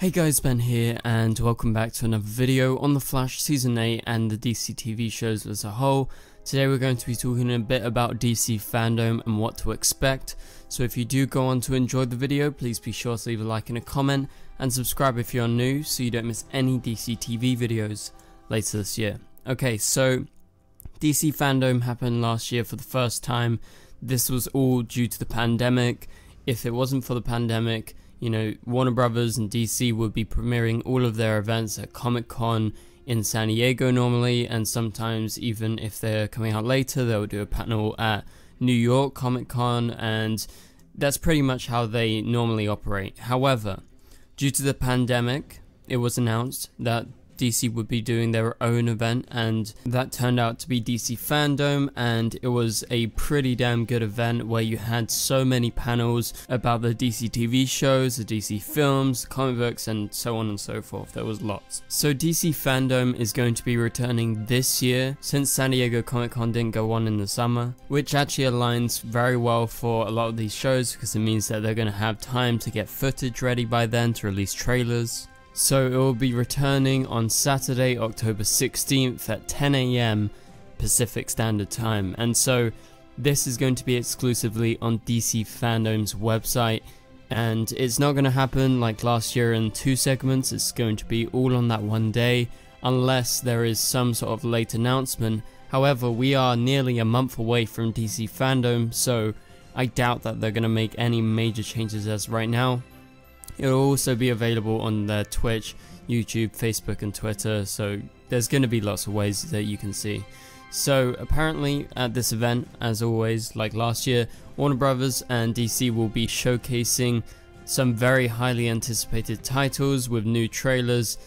Hey guys, Ben here, and welcome back to another video on The Flash Season 8 and the DC TV shows as a whole. Today we're going to be talking a bit about DC FanDome and what to expect, so if you do go on to enjoy the video, please be sure to leave a like and a comment, and subscribe if you're new so you don't miss any DC TV videos later this year. Okay, so DC FanDome happened last year for the first time. This was all due to the pandemic. If it wasn't for the pandemic, you know, Warner Brothers and DC would be premiering all of their events at Comic Con in San Diego normally, and sometimes even if they're coming out later, they'll do a panel at New York Comic Con, and that's pretty much how they normally operate. However, due to the pandemic, it was announced that DC would be doing their own event, and that turned out to be DC FanDome, and it was a pretty damn good event where you had so many panels about the DC TV shows, the DC films, comic books, and so on and so forth. There was lots. So DC FanDome is going to be returning this year, since San Diego Comic Con didn't go on in the summer, which actually aligns very well for a lot of these shows because it means that they're going to have time to get footage ready by then to release trailers. So it will be returning on Saturday, October 16th at 10 a.m. Pacific Standard Time. And so this is going to be exclusively on DC FanDome's website. And it's not going to happen like last year in two segments, it's going to be all on that one day, unless there is some sort of late announcement. However, we are nearly a month away from DC FanDome, so I doubt that they're going to make any major changes as right now. It'll also be available on their Twitch, YouTube, Facebook, and Twitter, so there's going to be lots of ways that you can see. So apparently at this event, as always, like last year, Warner Brothers and DC will be showcasing some very highly anticipated titles with new trailers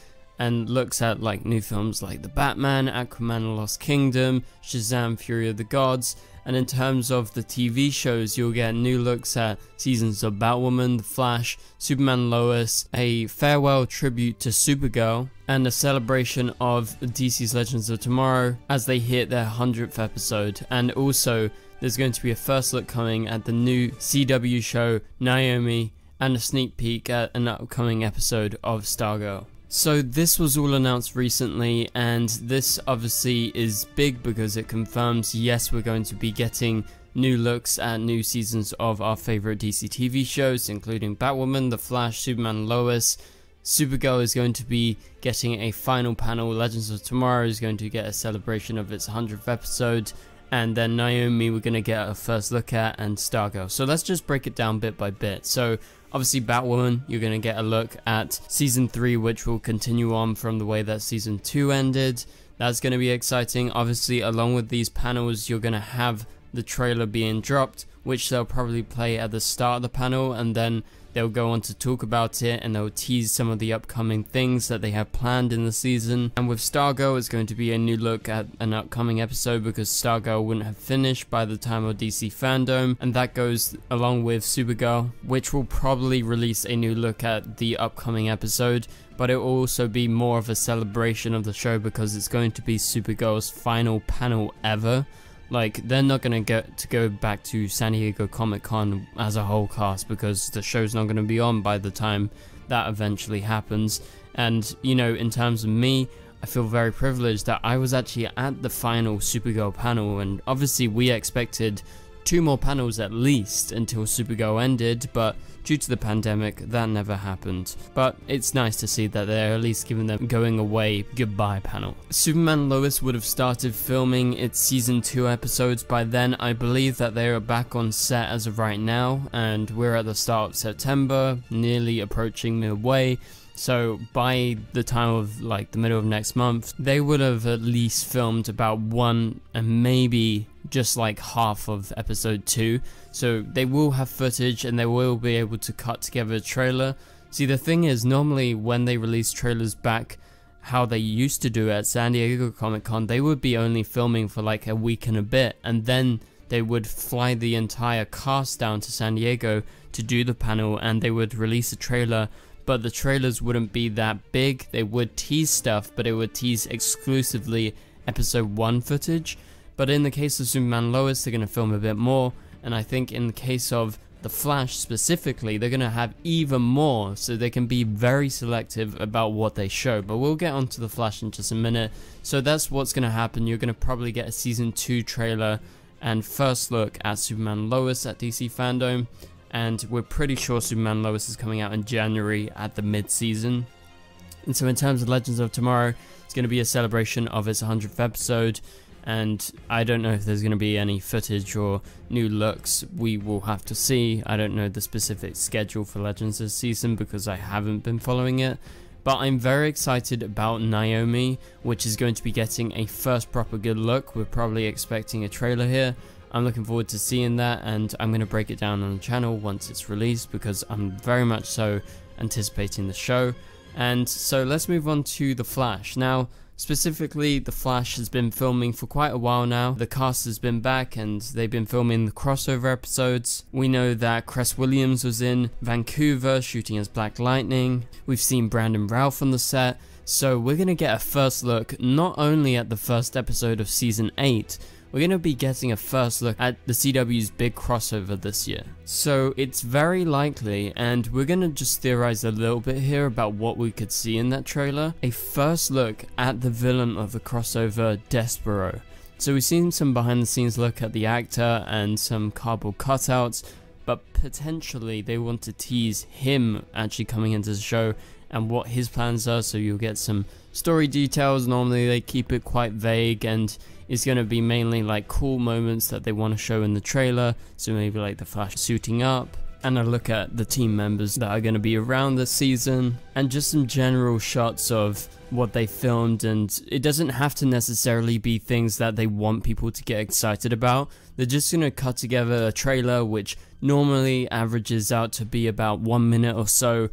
and looks at like new films like The Batman, Aquaman Lost Kingdom, Shazam Fury of the Gods, and in terms of the TV shows, you'll get new looks at seasons of Batwoman, The Flash, Superman Lois, a farewell tribute to Supergirl, and a celebration of DC's Legends of Tomorrow as they hit their 100th episode. And also, there's going to be a first look coming at the new CW show Naomi and a sneak peek at an upcoming episode of Stargirl. So this was all announced recently and this obviously is big because it confirms yes we're going to be getting new looks at new seasons of our favourite DC TV shows including Batwoman, The Flash, Superman Lois, Supergirl is going to be getting a final panel, Legends of Tomorrow is going to get a celebration of its 100th episode and then Naomi we're going to get a first look at and Stargirl. So let's just break it down bit by bit. So Obviously, Batwoman, you're going to get a look at Season 3, which will continue on from the way that Season 2 ended. That's going to be exciting. Obviously, along with these panels, you're going to have the trailer being dropped, which they'll probably play at the start of the panel, and then They'll go on to talk about it and they'll tease some of the upcoming things that they have planned in the season. And with Stargirl, it's going to be a new look at an upcoming episode because Stargirl wouldn't have finished by the time of DC FanDome, and that goes along with Supergirl, which will probably release a new look at the upcoming episode but it will also be more of a celebration of the show because it's going to be Supergirl's final panel ever. Like, they're not gonna get to go back to San Diego Comic Con as a whole cast because the show's not gonna be on by the time that eventually happens. And, you know, in terms of me, I feel very privileged that I was actually at the final Supergirl panel, and obviously we expected two more panels at least until Supergirl ended, but due to the pandemic, that never happened. But it's nice to see that they're at least giving them going away goodbye panel. Superman Lois would have started filming its season 2 episodes by then. I believe that they are back on set as of right now, and we're at the start of September, nearly approaching midway. So by the time of like the middle of next month, they would have at least filmed about one and maybe just like half of episode 2. So they will have footage and they will be able to cut together a trailer. See the thing is normally when they release trailers back how they used to do at San Diego Comic Con, they would be only filming for like a week and a bit and then they would fly the entire cast down to San Diego to do the panel and they would release a trailer but the trailers wouldn't be that big. They would tease stuff, but it would tease exclusively episode 1 footage. But in the case of Superman Lois, they're going to film a bit more, and I think in the case of The Flash specifically, they're going to have even more, so they can be very selective about what they show. But we'll get onto The Flash in just a minute. So that's what's going to happen. You're going to probably get a Season 2 trailer and first look at Superman Lois at DC FanDome. And we're pretty sure Superman Lois is coming out in January at the mid-season. And so in terms of Legends of Tomorrow, it's going to be a celebration of its 100th episode and I don't know if there's going to be any footage or new looks. We will have to see. I don't know the specific schedule for Legends this season because I haven't been following it. But I'm very excited about Naomi, which is going to be getting a first proper good look. We're probably expecting a trailer here. I'm looking forward to seeing that, and I'm going to break it down on the channel once it's released because I'm very much so anticipating the show. And so let's move on to The Flash. Now, Specifically, The Flash has been filming for quite a while now. The cast has been back and they've been filming the crossover episodes. We know that Cress Williams was in Vancouver shooting as Black Lightning. We've seen Brandon Routh on the set. So we're going to get a first look not only at the first episode of season 8, we're going to be getting a first look at the CW's big crossover this year. So it's very likely, and we're going to just theorize a little bit here about what we could see in that trailer, a first look at the villain of the crossover, Despero. So we've seen some behind the scenes look at the actor and some cardboard cutouts, but potentially they want to tease him actually coming into the show and what his plans are so you'll get some story details normally they keep it quite vague and it's going to be mainly like cool moments that they want to show in the trailer. So maybe like the flash suiting up and a look at the team members that are going to be around this season and just some general shots of what they filmed. And it doesn't have to necessarily be things that they want people to get excited about. They're just going to cut together a trailer which normally averages out to be about one minute or so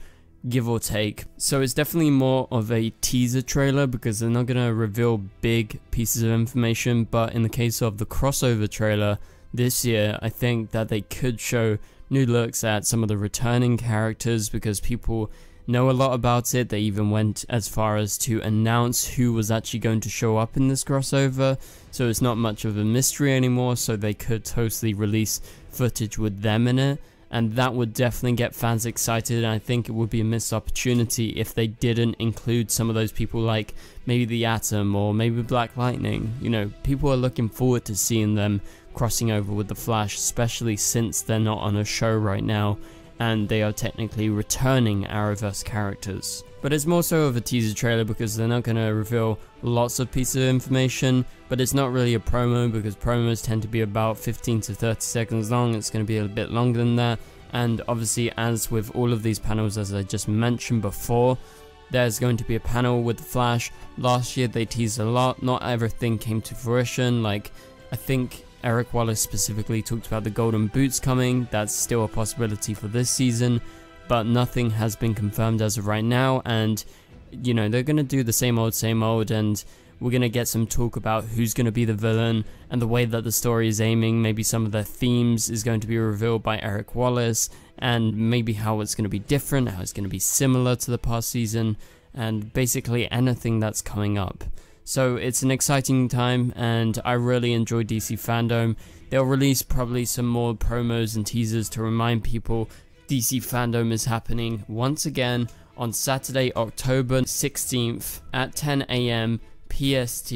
give or take. So it's definitely more of a teaser trailer because they're not going to reveal big pieces of information. But in the case of the crossover trailer this year, I think that they could show new looks at some of the returning characters because people know a lot about it. They even went as far as to announce who was actually going to show up in this crossover. So it's not much of a mystery anymore. So they could totally release footage with them in it and that would definitely get fans excited and I think it would be a missed opportunity if they didn't include some of those people like maybe the Atom or maybe Black Lightning. You know, people are looking forward to seeing them crossing over with the Flash, especially since they're not on a show right now and they are technically returning Arrowverse characters. But it's more so of a teaser trailer because they're not going to reveal lots of pieces of information, but it's not really a promo because promos tend to be about 15 to 30 seconds long, it's going to be a bit longer than that, and obviously as with all of these panels as I just mentioned before, there's going to be a panel with the Flash. Last year they teased a lot, not everything came to fruition, like I think Eric Wallace specifically talked about the golden boots coming, that's still a possibility for this season, but nothing has been confirmed as of right now and you know they're gonna do the same old same old and we're gonna get some talk about who's gonna be the villain and the way that the story is aiming. Maybe some of the themes is going to be revealed by Eric Wallace and maybe how it's gonna be different how it's gonna be similar to the past season and basically anything that's coming up. So it's an exciting time and I really enjoy DC FanDome. They'll release probably some more promos and teasers to remind people DC FanDome is happening once again on Saturday, October 16th at 10 am PST,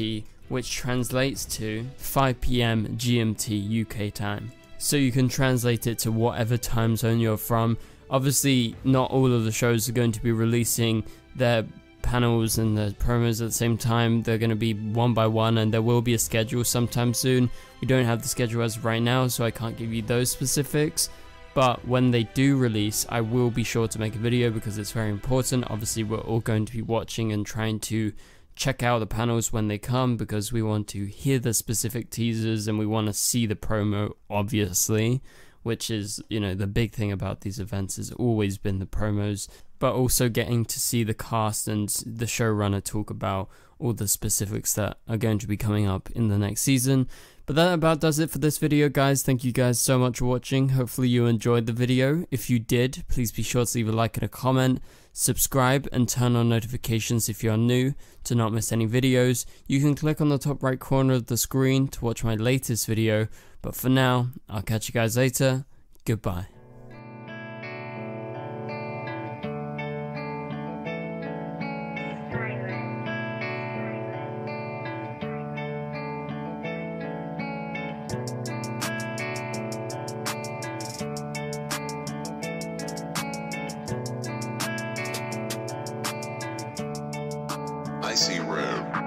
which translates to 5 pm GMT UK time. So you can translate it to whatever time zone you're from. Obviously, not all of the shows are going to be releasing their panels and the promos at the same time. They're going to be one by one, and there will be a schedule sometime soon. We don't have the schedule as right now, so I can't give you those specifics. But when they do release, I will be sure to make a video because it's very important. Obviously, we're all going to be watching and trying to check out the panels when they come because we want to hear the specific teasers and we want to see the promo, obviously, which is, you know, the big thing about these events has always been the promos, but also getting to see the cast and the showrunner talk about all the specifics that are going to be coming up in the next season. But that about does it for this video guys, thank you guys so much for watching, hopefully you enjoyed the video. If you did, please be sure to leave a like and a comment, subscribe and turn on notifications if you are new to not miss any videos. You can click on the top right corner of the screen to watch my latest video, but for now, I'll catch you guys later, goodbye. DC Room.